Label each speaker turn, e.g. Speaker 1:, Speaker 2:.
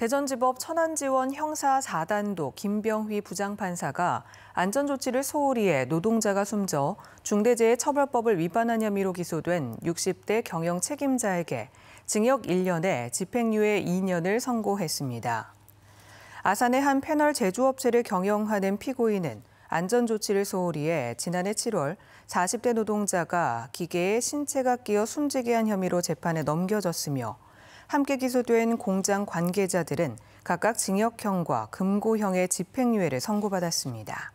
Speaker 1: 대전지법 천안지원 형사 4단도 김병휘 부장판사가 안전조치를 소홀히 해 노동자가 숨져 중대재해처벌법을 위반한 혐의로 기소된 60대 경영 책임자에게 징역 1년에 집행유예 2년을 선고했습니다. 아산의 한 패널 제조업체를 경영하는 피고인은 안전조치를 소홀히 해 지난해 7월 40대 노동자가 기계에 신체가 끼어 숨지게 한 혐의로 재판에 넘겨졌으며 함께 기소된 공장 관계자들은 각각 징역형과 금고형의 집행유예를 선고받았습니다.